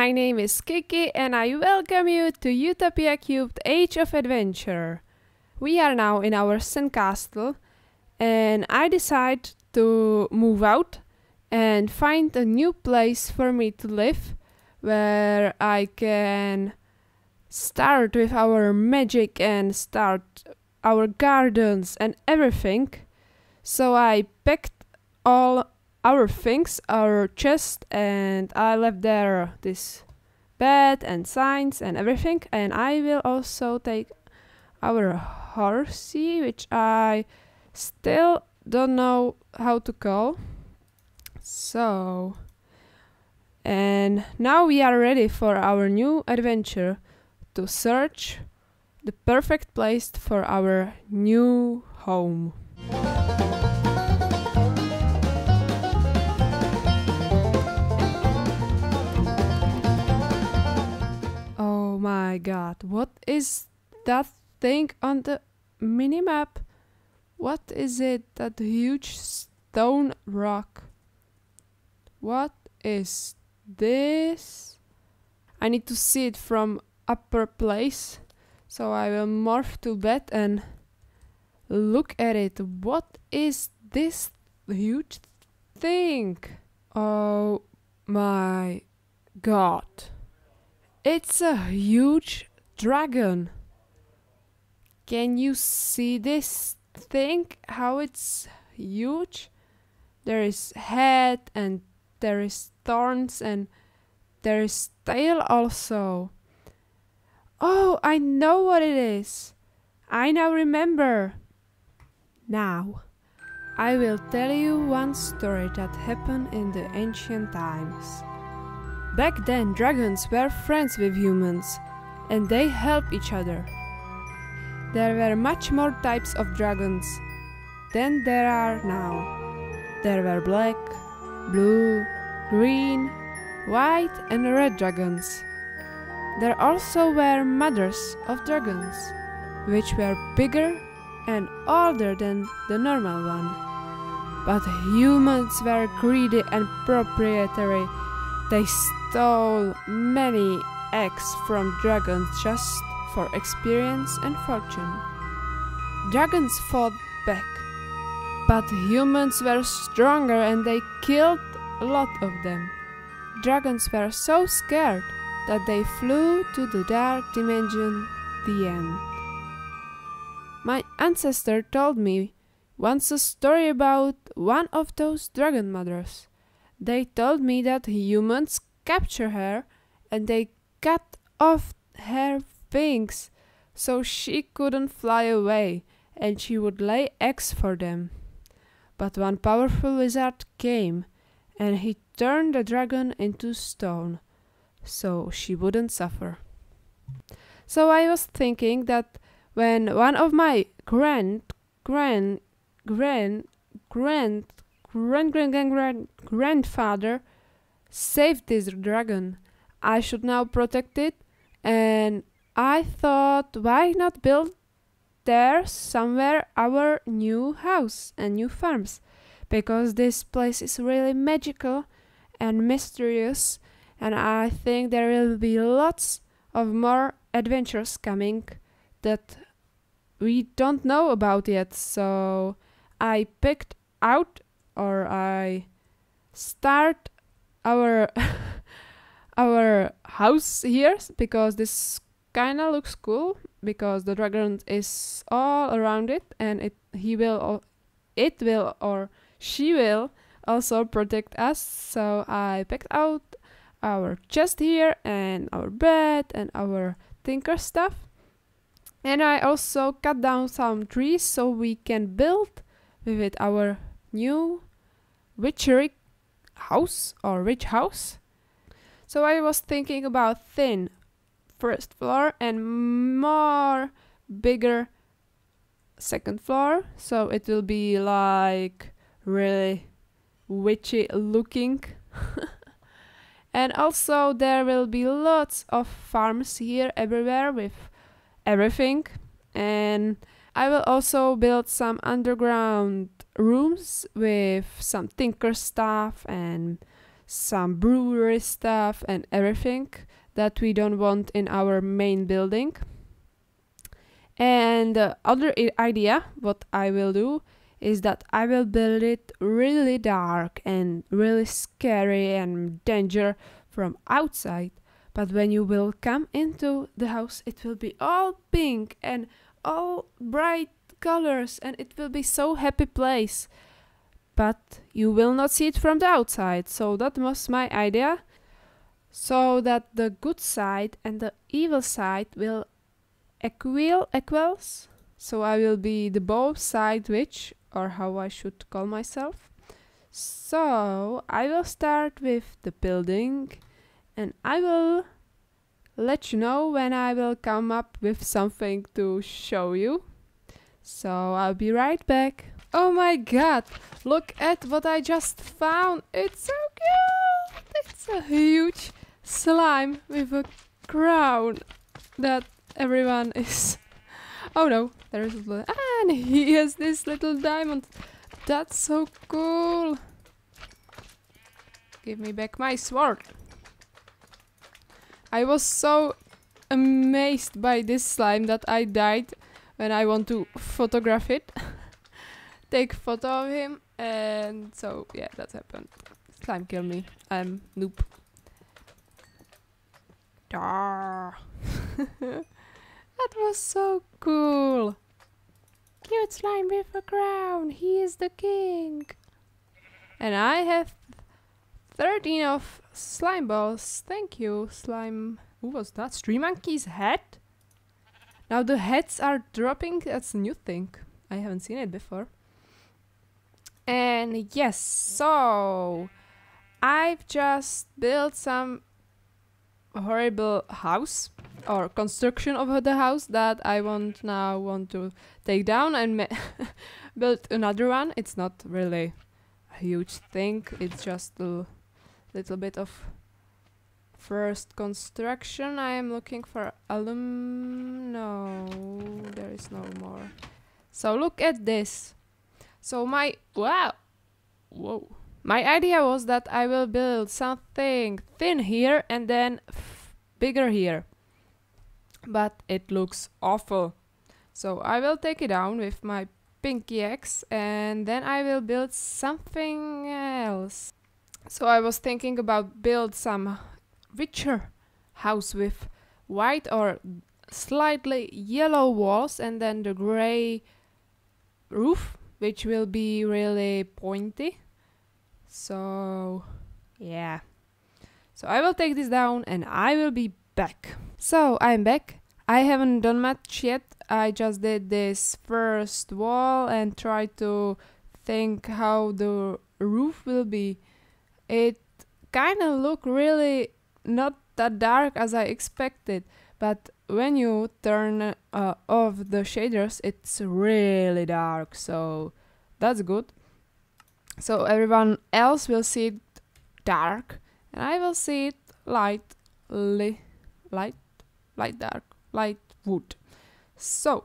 My name is Kiki and I welcome you to Utopia Cubed Age of Adventure. We are now in our sandcastle and I decide to move out and find a new place for me to live where I can start with our magic and start our gardens and everything. So I packed all our things, our chest, and I left there this bed and signs and everything. And I will also take our horsey, which I still don't know how to call. So, and now we are ready for our new adventure to search the perfect place for our new home. My god, what is that thing on the minimap? What is it? That huge stone rock. What is this? I need to see it from upper place. So I will morph to bed and look at it. What is this huge thing? Oh my god. It's a huge dragon. Can you see this thing? How it's huge? There is head and there is thorns and there is tail also. Oh, I know what it is. I now remember. Now, I will tell you one story that happened in the ancient times. Back then, dragons were friends with humans and they helped each other. There were much more types of dragons than there are now. There were black, blue, green, white, and red dragons. There also were mothers of dragons, which were bigger and older than the normal one. But humans were greedy and proprietary. They stole many eggs from dragons just for experience and fortune. Dragons fought back, but humans were stronger and they killed a lot of them. Dragons were so scared that they flew to the dark dimension, the end. My ancestor told me once a story about one of those dragon mothers. They told me that humans captured her and they cut off her wings so she couldn't fly away and she would lay eggs for them. But one powerful wizard came and he turned the dragon into stone so she wouldn't suffer. So I was thinking that when one of my grand, grand, grand, grand, grand, grand, grand, grand grandfather saved this dragon, I should now protect it. And I thought, why not build there somewhere our new house and new farms? Because this place is really magical and mysterious and I think there will be lots of more adventures coming that we don't know about yet. So I picked out or I start our our house here because this kind of looks cool because the dragon is all around it and it he will it will or she will also protect us so i picked out our chest here and our bed and our tinker stuff. And I also cut down some trees so we can build with it our new witchery house or rich house. So I was thinking about thin first floor and more bigger second floor. So it will be like really witchy looking. And also there will be lots of farms here everywhere with everything. And I will also build some underground rooms with some tinker stuff and some brewery stuff and everything that we don't want in our main building. And the other idea, what I will do, is that I will build it really dark and really scary and danger from outside. But when you will come into the house, it will be all pink and all bright colors, and it will be so happy place. But you will not see it from the outside. So that was my idea. So that the good side and the evil side will equal equals. So I will be the both side witch, or how I should call myself. So I will start with the building and I will let you know when I will come up with something to show you. So I'll be right back. Oh my god, look at what I just found. It's so cute. It's a huge slime with a crown that everyone is. Oh no, there is a little. And he has this little diamond. That's so cool. Give me back my sword. I was so amazed by this slime that I died when I want to photograph it. Take photo of him and so yeah that happened. Slime kill me. I'm noob. That was so cool. Cute slime with a crown. He is the king. And I have 13 of slime balls. Thank you, slime. Who was that? Stream Monkey's head? Now the heads are dropping. That's a new thing. I haven't seen it before. And yes, so I've just built some horrible house or construction of the house that I want now want to take down and build another one. It's not really a huge thing. It's just a little bit of first construction. I am looking for alum. No, there is no more. So look at this. So my wow, whoa. My idea was that I will build something thin here and then bigger here. But it looks awful. So I will take it down with my pinky axe and then I will build something else. So I was thinking about build some richer house with white or slightly yellow walls and then the gray roof which will be really pointy. So yeah. So i will take this down and i will be back. So i'm back. I haven't done much yet. I just did this first wall and tried to think how the roof will be it kind of look really not that dark as i expected but when you turn uh, off the shaders it's really dark so that's good. So everyone else will see it dark and i will see it light li- light light dark light wood. So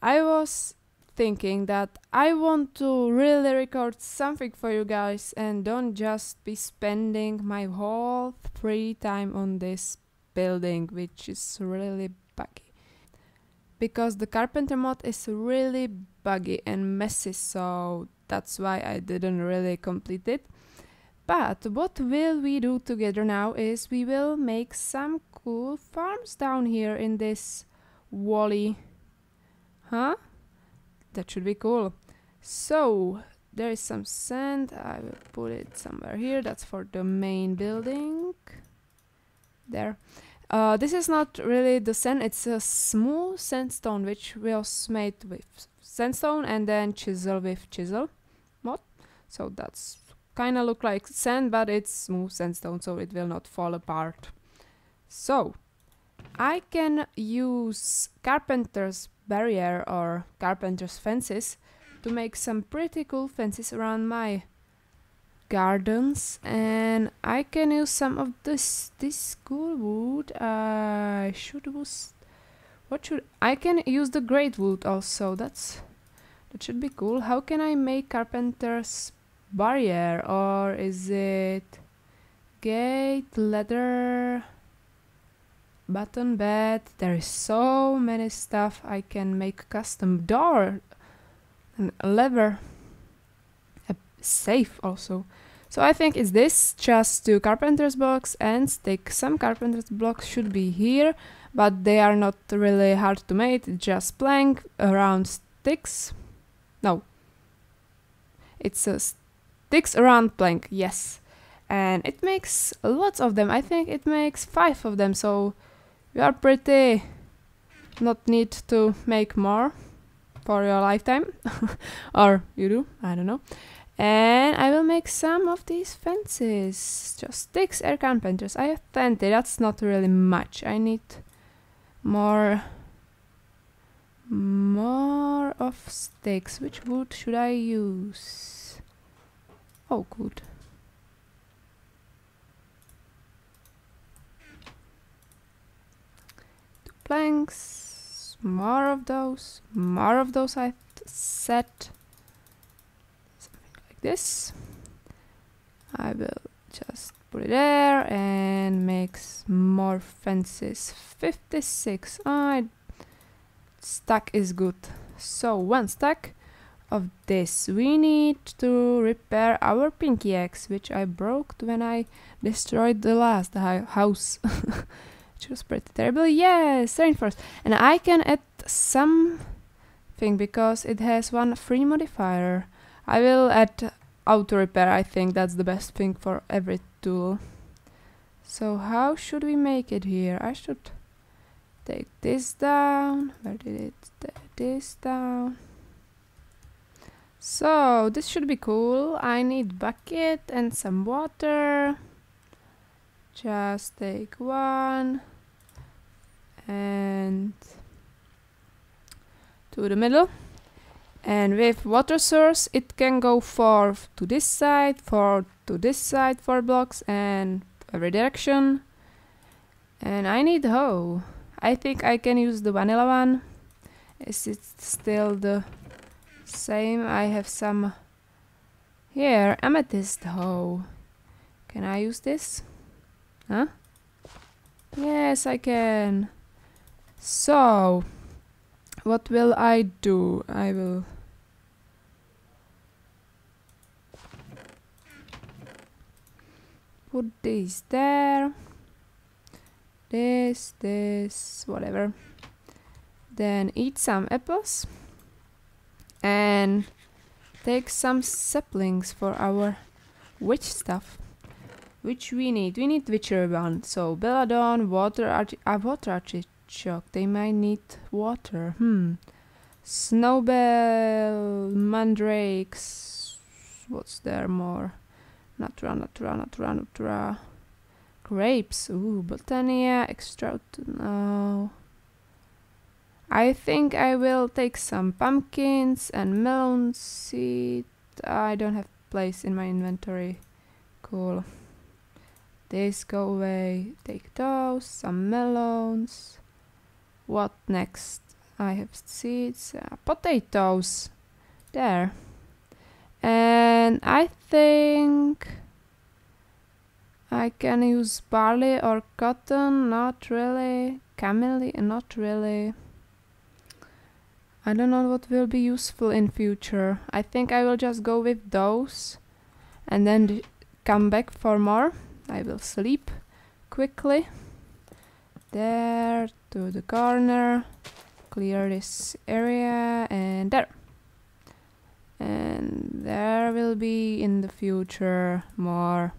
i was thinking that i want to really record something for you guys and don't just be spending my whole free time on this building which is really buggy. Because the carpenter mod is really buggy and messy so that's why I didn't really complete it. But what will we do together now is we will make some cool farms down here in this wally huh that should be cool so there is some sand I will put it somewhere here that's for the main building there. Uh, this is not really the sand, it's a smooth sandstone which was made with sandstone and then chisel with chisel mod. So that's kind of look like sand but it's smooth sandstone so it will not fall apart. So I can use carpenter's barrier or carpenter's fences to make some pretty cool fences around my gardens. And I can use some of this this cool wood. I should use what should I can use the great wood also. That's that should be cool. How can I make carpenter's barrier? Or is it gate, ladder, button bed. There is so many stuff. I can make custom door and lever, a safe also. So I think is this just two carpenter's blocks and stick. Some carpenter's blocks should be here, but they are not really hard to make. Just plank around sticks. No. It's a sticks around plank, yes. And it makes lots of them. I think it makes five of them, so you are pretty not need to make more for your lifetime. or you do, I don't know. And I will make some of these fences. Just sticks air carpenters. I have 20, that's not really much. I need more more of sticks. Which wood should I use? Oh, good. Planks. More of those. More of those I've set. Something like this. I will just put it there and makes more fences. 56. I stack is good. So one stack of this. We need to repair our pinky axe, which I broke when I destroyed the last house. which was pretty terrible. Yes, reinforced. And I can add something because it has one free modifier. I will add auto repair. I think that's the best thing for every tool. So how should we make it here? I should take this down where did it take this down so this should be cool I need bucket and some water just take one and to the middle and with water source it can go for to this side for to this side four blocks and every direction and I need hoe I think I can use the vanilla one. Is it still the same? I have some here, amethyst hoe. Can I use this? Huh? Yes, I can. So, what will I do? I will put this there this, this, whatever. Then eat some apples and take some saplings for our witch stuff. Which we need. We need witcher one. So belladon, water, arti uh, water artichoke. They might need water. Hmm. Snowbell, mandrakes. What's there more? Natura, natura, natura, natura. Grapes. Ooh, Botania, extract. No. I think I will take some pumpkins and melon seed. I don't have place in my inventory. Cool. This go away. Take those. Some melons. What next? I have seeds. Uh, potatoes. There. And I think I can use barley or cotton, not really. Camel, not really. I don't know what will be useful in future. I think I will just go with those and then come back for more. I will sleep quickly. There to the corner. Clear this area and there. And there will be in the future more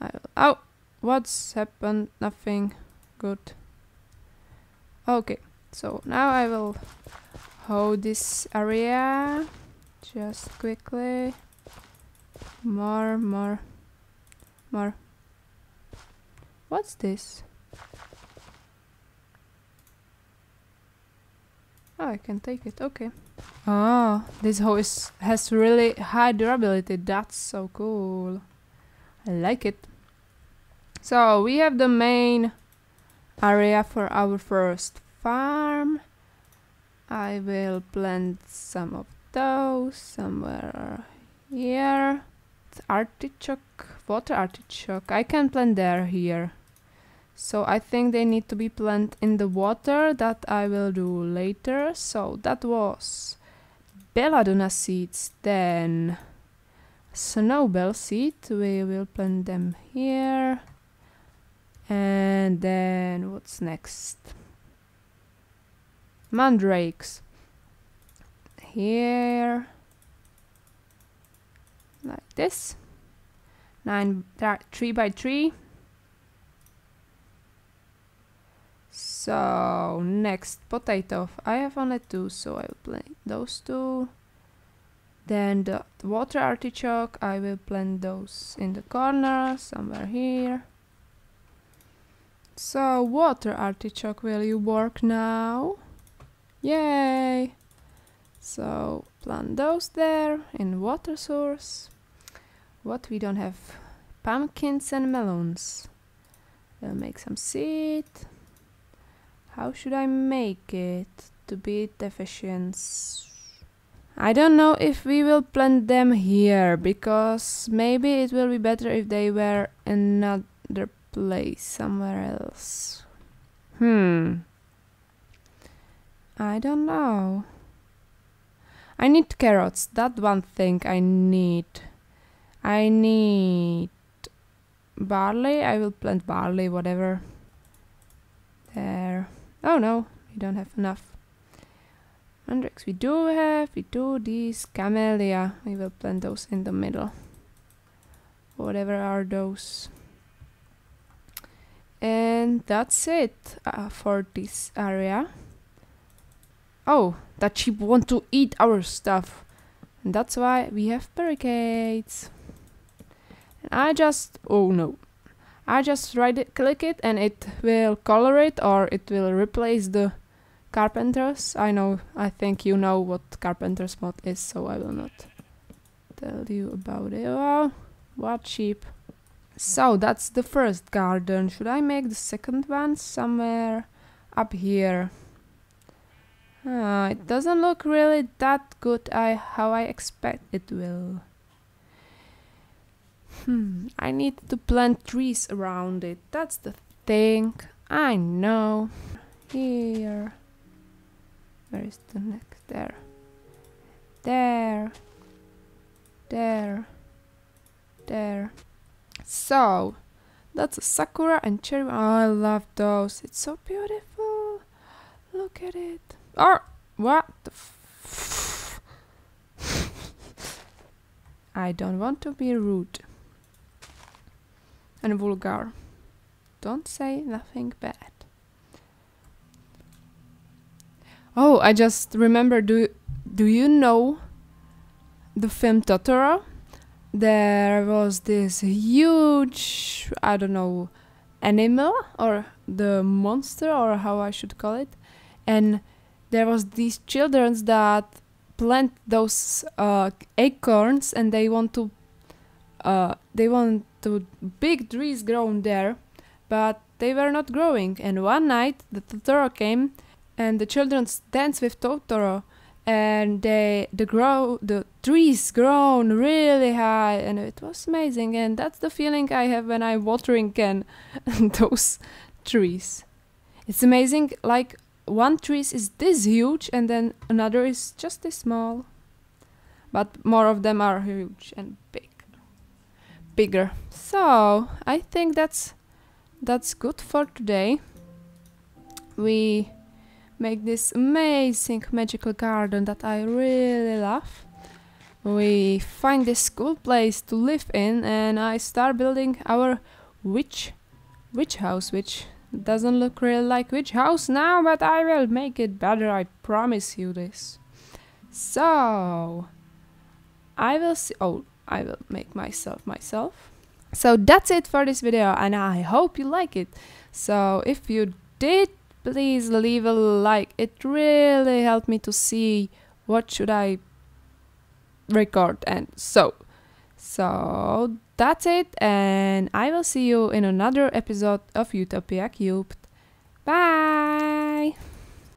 I will, oh, what's happened? Nothing good. Okay, so now I will hold this area just quickly. More, more, more. What's this? Oh, I can take it, okay. Oh, this hose has really high durability, that's so cool. I like it. So we have the main area for our first farm. I will plant some of those somewhere here. artichoke, water artichoke. I can plant there here. So I think they need to be planted in the water. That I will do later. So that was belladonna seeds. Then snowbell seed. We will plant them here. And then what's next? Mandrakes. Here like this. Nine, three by three. So next potato. I have only two, so I will plant those two. Then the, water artichoke, I will plant those in the corner, somewhere here. So water artichoke, will you work now? Yay! So plant those there in water source. What we don't have? Pumpkins and melons. We'll make some seed. How should I make it to be efficient? I don't know if we will plant them here because maybe it will be better if they were another place somewhere else. Hmm. I don't know. I need carrots. That one thing I need. I need barley. I will plant barley, whatever. Oh no, we don't have enough. Mandrakes we do have. We do these camellia. We will plant those in the middle. Whatever are those. And that's it uh, for this area. Oh, that sheep want to eat our stuff. And that's why we have barricades. And I just, oh no, I just right click it and it will color it or it will replace the carpenters. I know, I think you know what carpenters mod is, so I will not tell you about it. Oh, what cheap. So that's the first garden. Should I make the second one somewhere up here? Uh, it doesn't look really that good I how I expect it will. Hmm, I need to plant trees around it. That's the thing. I know. Here. Where is the next? There. There. There. There. So, that's a sakura and cherry. Oh, I love those. It's so beautiful. Look at it. Or, what the I don't want to be rude and vulgar. Don't say nothing bad. Oh, I just remember. Do do you know the film Totoro? There was this huge, I don't know, animal or the monster or how I should call it, and there was these children that plant those uh, acorns and they want to uh, they want to big trees grown there, but they were not growing. And one night the Totoro came, and the children danced with Totoro, and they the grow the trees grown really high, and it was amazing. And that's the feeling I have when I'm watering can those trees. It's amazing. Like one tree is this huge, and then another is just this small, but more of them are huge and big bigger. So I think that's that's good for today. We make this amazing magical garden that I really love. We find this cool place to live in and I start building our witch witch house which doesn't look really like witch house now but I will make it better I promise you this. So I will see oh I will make myself myself. So that's it for this video and I hope you like it. So if you did, please leave a like. It really helped me to see what should I record and so. So that's it and I will see you in another episode of Utopia Cubed. Bye!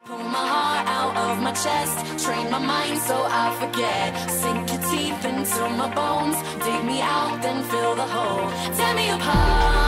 Pull my heart out of my chest Train my mind so I forget your teeth into my bones. Dig me out, then fill the hole. Tear me apart.